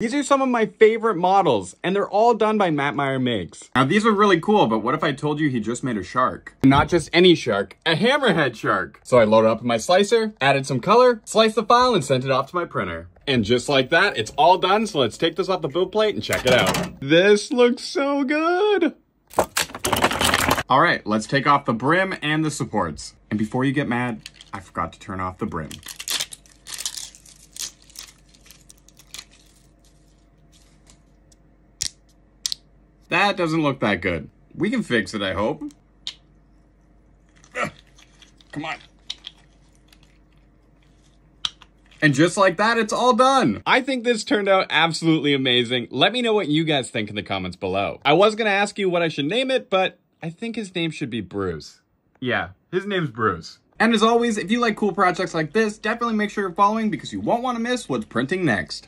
These are some of my favorite models, and they're all done by Matmire Makes. Now, these are really cool, but what if I told you he just made a shark? Not just any shark, a hammerhead shark. So I loaded up my slicer, added some color, sliced the file, and sent it off to my printer. And just like that, it's all done, so let's take this off the build plate and check it out. This looks so good! All right, let's take off the brim and the supports. And before you get mad, I forgot to turn off the brim. That doesn't look that good. We can fix it, I hope. Ugh. Come on. And just like that, it's all done. I think this turned out absolutely amazing. Let me know what you guys think in the comments below. I was gonna ask you what I should name it, but I think his name should be Bruce. Yeah, his name's Bruce. And as always, if you like cool projects like this, definitely make sure you're following because you won't want to miss what's printing next.